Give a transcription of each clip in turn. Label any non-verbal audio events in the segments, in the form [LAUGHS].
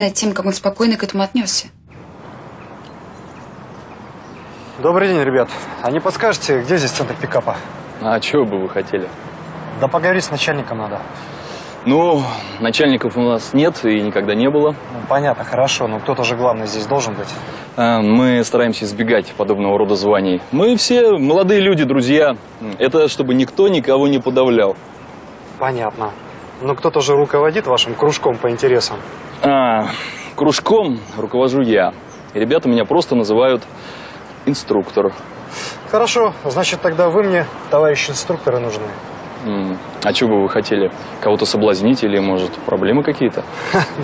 над тем, как он спокойно к этому отнесся. Добрый день, ребят. А не подскажете, где здесь центр пикапа? А чего бы вы хотели? Да поговорить с начальником надо. Ну, начальников у нас нет и никогда не было. Ну, понятно, хорошо, но кто-то же главный здесь должен быть. А, Мы стараемся избегать подобного рода званий. Мы все молодые люди, друзья. Это чтобы никто никого не подавлял. Понятно. Но кто-то же руководит вашим кружком по интересам. А, кружком руковожу я. Ребята меня просто называют инструктор. Хорошо, значит, тогда вы мне, товарищ инструкторы, нужны. А что бы вы хотели? Кого-то соблазнить или, может, проблемы какие-то?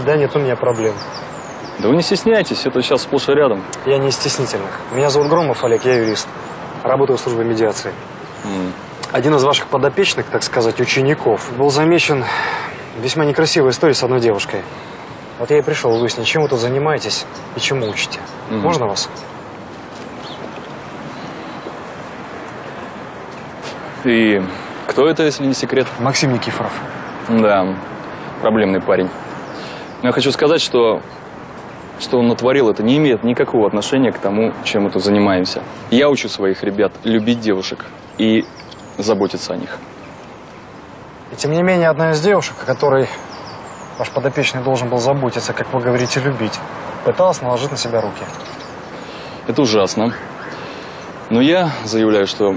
Да нет у меня проблем. Да вы не стесняйтесь, это сейчас сплошь и рядом. Я не стеснительных. Меня зовут Громов Олег, я юрист. Работаю в службе медиации. Один из ваших подопечных, так сказать, учеников, был замечен в весьма некрасивой истории с одной девушкой. Вот я и пришел выяснить, чем вы тут занимаетесь и чему учите. Мгм. Можно вас? И кто это, если не секрет? Максим Никифоров. Да, проблемный парень. Но я хочу сказать, что что он натворил, это не имеет никакого отношения к тому, чем мы тут занимаемся. Я учу своих ребят любить девушек и заботиться о них. И тем не менее, одна из девушек, о которой ваш подопечный должен был заботиться, как вы говорите, любить, пыталась наложить на себя руки. Это ужасно. Но я заявляю, что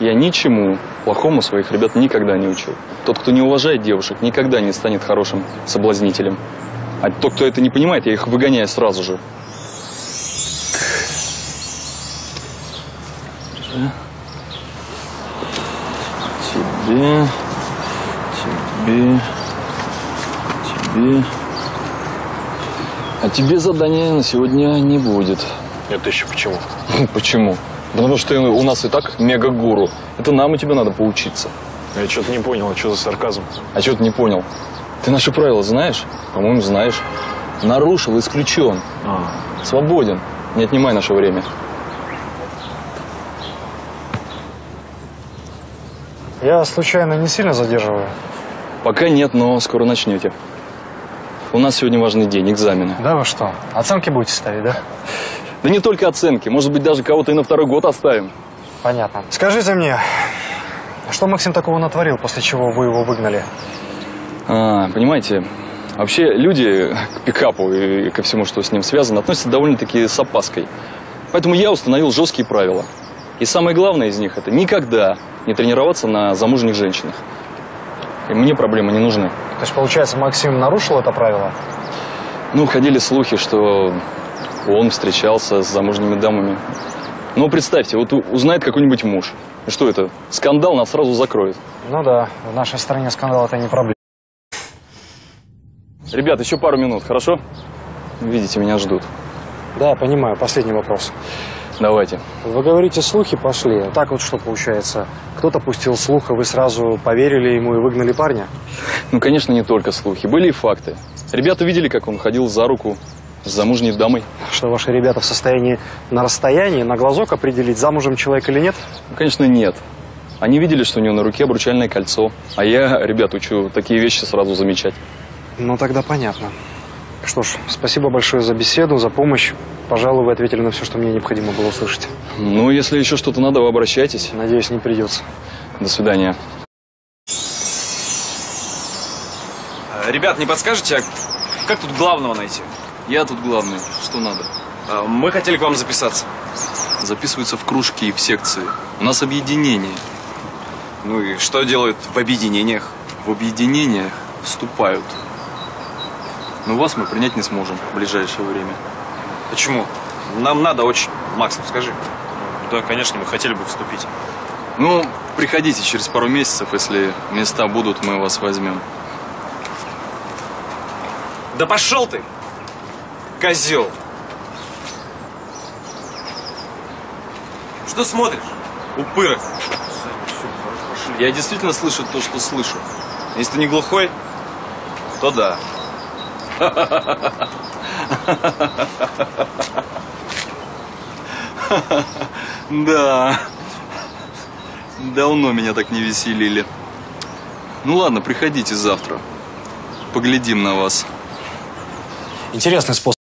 я ничему плохому своих ребят никогда не учил. Тот, кто не уважает девушек, никогда не станет хорошим соблазнителем. А тот, кто это не понимает, я их выгоняю сразу же. Тебе, тебе, тебе. А тебе задания на сегодня не будет. Это еще почему? [LAUGHS] Почему? Потому что ты у нас и так мега-гуру. Это нам у тебя надо поучиться. Я что-то не понял, что за сарказм? А что ты не понял? Ты наши правила знаешь? По-моему, знаешь. Нарушил, исключен. А, Свободен. Не отнимай наше время. Я случайно не сильно задерживаю? Пока нет, но скоро начнете. У нас сегодня важный день, экзамены. Да вы что? Оценки будете ставить, да? Да не только оценки, может быть, даже кого-то и на второй год оставим. Понятно. Скажите мне, что Максим такого натворил, после чего вы его выгнали? А, понимаете, вообще люди к пикапу и ко всему, что с ним связано, относятся довольно-таки с опаской. Поэтому я установил жесткие правила. И самое главное из них – это никогда не тренироваться на замужних женщинах. И мне проблемы не нужны. То есть, получается, Максим нарушил это правило? Ну, ходили слухи, что он встречался с замужними дамами. Ну, представьте, вот узнает какой-нибудь муж. И что это? Скандал нас сразу закроет. Ну да, в нашей стране скандал это не проблема. Ребят, еще пару минут, хорошо? Видите, меня ждут. Да, понимаю. Последний вопрос. Давайте. Вы говорите, слухи пошли. Так вот что получается? Кто-то пустил слух, а вы сразу поверили ему и выгнали парня? Ну, конечно, не только слухи. Были и факты. Ребята видели, как он ходил за руку с замужней дамой. Что ваши ребята в состоянии на расстоянии, на глазок определить, замужем человек или нет? Ну, конечно, нет. Они видели, что у него на руке обручальное кольцо. А я, ребят, учу такие вещи сразу замечать. Ну, тогда понятно. Что ж, спасибо большое за беседу, за помощь. Пожалуй, вы ответили на все, что мне необходимо было услышать. Ну, если еще что-то надо, вы обращайтесь. Надеюсь, не придется. До свидания. Э, Ребят, не подскажете, а как тут главного найти? Я тут главный. Что надо? А, Мы хотели к вам записаться. Записываются в кружки и в секции. У нас объединение. Ну и что делают в объединениях? В объединениях вступают. Но вас мы принять не сможем в ближайшее время. Почему? Нам надо очень. Макс, ну скажи. да, конечно, мы хотели бы вступить. Ну, приходите через пару месяцев, если места будут, мы вас возьмем. Да пошел ты! Козел! Что смотришь? Упырок. Я действительно слышу то, что слышу. Если ты не глухой, то да. Да. Давно меня так не веселили. Ну ладно, приходите завтра. Поглядим на вас. Интересный способ.